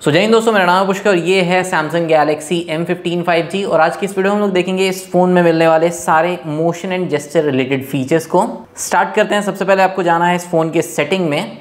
सो जय हिंद दोस्तों, मेरा नाम पुष्कर और ये है सैमसंग गैलेक्सी M15 5G और आज की इस वीडियो में हम लोग देखेंगे इस फ़ोन में मिलने वाले सारे motion and gesture related features को। स्टार्ट करते हैं। सबसे पहले आपको जाना है इस फ़ोन के सेटिंग में।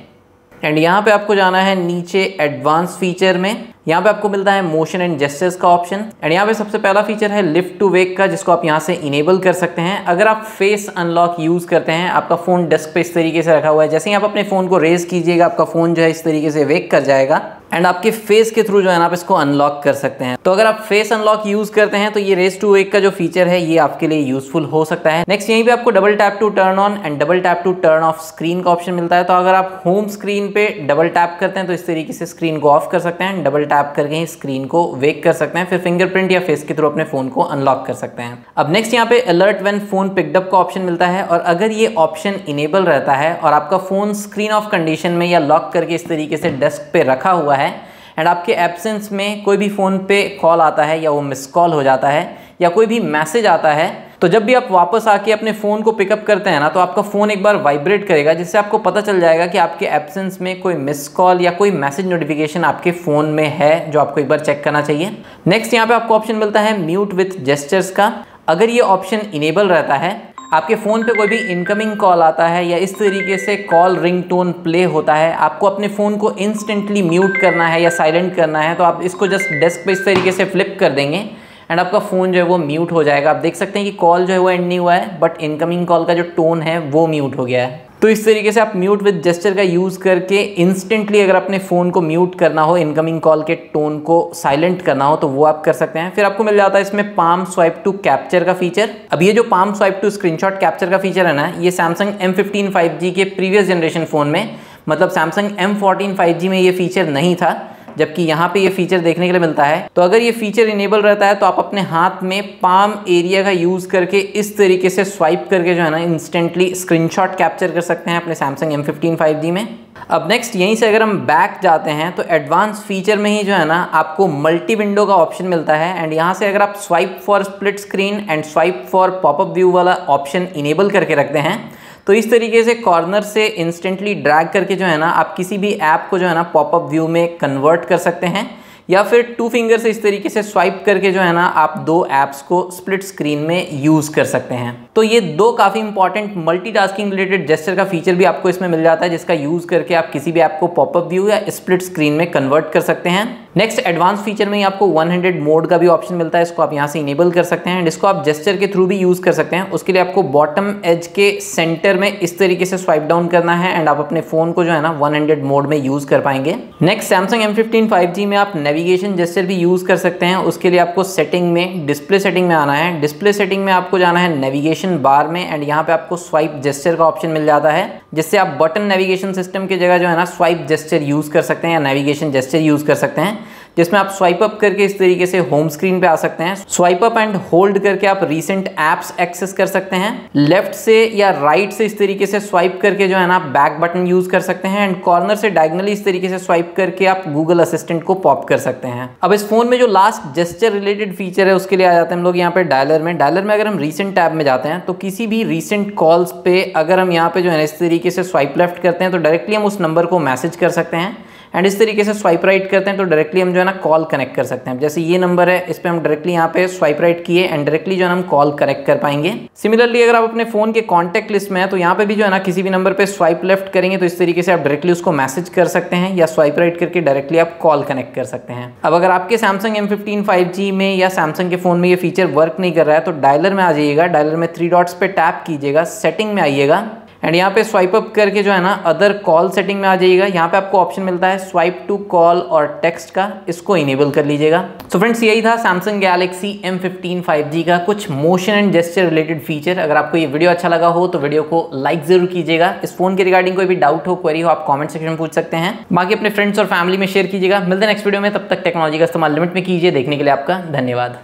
एंड यहाँ पे आपको जाना है नीचे एडवांस फीचर में। यहाँ पे आपको मिलता है मोशन एंड जेस्टर्स का ऑप्शन एंड यहाँ पे सबसे पहला फीचर है लिफ्ट टू वेक का, जिसको आप यहाँ से इनेबल कर सकते हैं. अगर आप फेस अनलॉक यूज़ करते हैं, आपका फ़ोन डेस्क पे इस तरीके से रखा हुआ है. जैसे ही आप अपने फ़ोन को रेज कीजिएगा, आपका फ़ोन जो है इस तरीके से वेक कर जाएगा. एंड आपके फेस के थ्रू जो है ना, आप इसको अनलॉक कर सकते हैं. तो अगर आप फेस अनलॉक यूज़ करते हैं तो ये रेस टू वेक का जो फीचर है, ये आपके लिए यूजफुल हो सकता है. नेक्स्ट यहीं पे आपको double tap to turn on and double tap to turn off screen का ऑप्शन मिलता है. तो अगर आप होम स्क्रीन पे डबल टैप करते हैं तो इस तरीके से स्क्रीन को ऑफ़ कर सकते हैं. डबल टैप करके ही स्क्रीन को वेक कर सकते हैं, फिर फिंगरप्रिंट या फेस के थ्रू अपने फ़ोन को अनलॉक कर सकते हैं। अब नेक्स्ट यहाँ पे alert when phone picked up का ऑप्शन मिलता है और अगर ये ऑप्शन इनेबल रहता है और आपका फ़ोन स्क्रीन ऑफ़ कंडीशन में या लॉक करके इस तरीके से डेस्क पे रखा हुआ है एंड आपके एब्सेंस में कोई भी फ़ोन पे कॉल आता है या वो मिस कॉल हो जाता है या कोई भी मैसेज आता है तो जब भी आप वापस आके अपने फ़ोन को पिकअप करते हैं ना तो आपका फ़ोन एक बार वाइब्रेट करेगा, जिससे आपको पता चल जाएगा कि आपके एब्सेंस में कोई मिस कॉल या कोई मैसेज नोटिफिकेशन आपके फ़ोन में है, जो आपको एक बार चेक करना चाहिए। नेक्स्ट, यहाँ पे आपको ऑप्शन मिलता है म्यूट विथ जेस्टर्स का। अगर ये ऑप्शन इनेबल रहता है, आपके फ़ोन पे कोई भी इनकमिंग कॉल आता है या इस तरीके से कॉल रिंग टोन प्ले होता है, आपको अपने फ़ोन को इंस्टेंटली म्यूट करना है या साइलेंट करना है तो आप इसको जस्ट डेस्क पे इस तरीके से फ्लिप कर देंगे। एंड आपका फ़ोन जो है वो म्यूट हो जाएगा। आप देख सकते हैं कि कॉल जो है वो एंड नहीं हुआ है बट इनकमिंग कॉल का जो टोन है, वो म्यूट हो गया है। तो इस तरीके से आप म्यूट विद जेस्टर का यूज़ करके इंस्टेंटली अगर अपने फ़ोन को म्यूट करना हो इनकमिंग कॉल के टोन को साइलेंट करना हो तो वो आप कर सकते हैं। फिर आपको मिल जाता है इसमें पाम स्वाइप टू कैप्चर का फीचर अब ये जो palm swipe to screenshot capture का फीचर है ना, ये सैमसंग एम फिफ्टीन के प्रीवियस जनरेशन फ़ोन में मतलब सैमसंग एम फोर्टीन में ये फीचर नहीं था। जबकि यहाँ पे ये फीचर देखने के लिए मिलता है। तो अगर ये फीचर इनेबल रहता है तो आप अपने हाथ में पाम एरिया का यूज़ करके इस तरीके से स्वाइप करके जो है ना इंस्टेंटली स्क्रीनशॉट कैप्चर कर सकते हैं अपने सैमसंग एम फिफ्टीन में। अब नेक्स्ट यहीं से अगर हम बैक जाते हैं तो एडवांस फीचर में ही जो है ना, आपको मल्टी विंडो का ऑप्शन मिलता है। एंड यहाँ से अगर आप swipe for split screen and swipe for popup view वाला ऑप्शन इनेबल करके रखते हैं तो इस तरीके से कॉर्नर से इंस्टेंटली ड्रैग करके जो है ना, आप किसी भी ऐप को जो है ना पॉपअप व्यू में कन्वर्ट कर सकते हैं, या फिर टू फिंगर से इस तरीके से स्वाइप करके जो है ना, आप दो ऐप्स को स्प्लिट स्क्रीन में यूज़ कर सकते हैं। तो ये दो काफ़ी इंपॉर्टेंट मल्टीटास्किंग रिलेटेड जेस्टर का फीचर भी आपको इसमें मिल जाता है, जिसका यूज़ करके आप किसी भी ऐप को पॉपअप व्यू या स्प्लिट स्क्रीन में कन्वर्ट कर सकते हैं। नेक्स्ट एडवांस फीचर में आपको 100 मोड का भी ऑप्शन मिलता है, इसको आप यहाँ से इनेबल कर सकते हैं इसको आप जेस्टर के थ्रू भी यूज़ कर सकते हैं। उसके लिए आपको बॉटम एज के सेंटर में इस तरीके से स्वाइप डाउन करना है एंड आप अपने फ़ोन को जो है ना वन मोड में यूज़ कर पाएँगे। नेक्स्ट सैमसंग एम फिफ्टीन में आप नेविगेशन जेस्टर भी यूज़ कर सकते हैं। उसके लिए आपको सेटिंग में डिस्प्ले सेटिंग में आना है। डिस्प्ले सेटिंग में आपको जाना है नेविगेशन नेविगेशन बार में एंड यहाँ पे आपको स्वाइप जेस्टर का ऑप्शन मिल जाता है, जिससे आप बटन नेविगेशन सिस्टम की जगह जो है ना स्वाइप जेस्टर यूज़ कर सकते हैं या नेविगेशन जेस्टर यूज़ कर सकते हैं। जिसमें आप स्वाइप अप करके इस तरीके से होम स्क्रीन पे आ सकते हैं। स्वाइप अप एंड होल्ड करके आप रीसेंट एप्स एक्सेस कर सकते हैं। लेफ़्ट से या राइट से इस तरीके से स्वाइप करके जो है ना, आप बैक बटन यूज़ कर सकते हैं एंड कॉर्नर से डायगनली इस तरीके से स्वाइप करके आप गूगल असिस्टेंट को पॉप कर सकते हैं। अब इस फ़ोन में जो लास्ट जेस्टर रिलेटेड फीचर है, उसके लिए आ जाते हैं हम लोग यहाँ पे डायलर में। डायलर में अगर हम रिसेंट टैब में जाते हैं तो किसी भी रिसेंट कॉल्स पे अगर हम यहाँ पे जो है इस तरीके से स्वाइप लेफ़्ट करते हैं तो डायरेक्टली हम उस नंबर को मैसेज कर सकते हैं। एंड इस तरीके से स्वाइप राइट करते हैं तो डायरेक्टली हम जो है ना कॉल कनेक्ट कर सकते हैं। जैसे ये नंबर है, इस पर हम डायरेक्टली यहाँ पे स्वाइप राइट किए एंड डायरेक्टली जो है हम कॉल कनेक्ट कर पाएँगे। सिमिलरली अगर आप अपने फ़ोन के कॉन्टैक्ट लिस्ट में है तो यहाँ पे भी जो है ना, किसी भी नंबर पर स्वाइप लेफ़्ट करेंगे तो इस तरीके से आप डायरेक्टली उसको मैसेज कर सकते हैं या स्वाइप राइट करके डायरेक्टली आप कॉल कनेक्ट कर सकते हैं। अब अगर आपके सैमसंग एम फिफ्टीन में या सैमसंग के फ़ोन में ये फीचर वर्क नहीं कर रहा है तो डायलर में आ जाइएगा। डायलर में थ्री डॉट्स पे टैप कीजिएगा सेटिंग में आइएगा। एंड यहाँ पे स्वाइप अप करके जो है ना अदर कॉल सेटिंग में आ जाइएगा। यहाँ पे आपको ऑप्शन मिलता है स्वाइप टू कॉल और टेक्स्ट का। इसको इनेबल कर लीजिएगा। सो फ्रेंड्स यही था सैमसंग गैलेक्सी एम फिफ्टीन का कुछ motion and gesture related feature अगर आपको ये वीडियो अच्छा लगा हो तो वीडियो को लाइक ज़रूर कीजिएगा। इस फ़ोन के रिगार्डिंग कोई भी डाउट हो क्वेरी हो, आप कॉमेंट सेक्शन में पूछ सकते हैं। बाकी अपने फ्रेंड्स और फैमिली में शेयर कीजिएगा। मिलते हैं नेक्स्ट वीडियो में। तब तक टेक्नोलॉजी का इस्तेमाल लिमिट में कीजिए। देखने के लिए आपका धन्यवाद।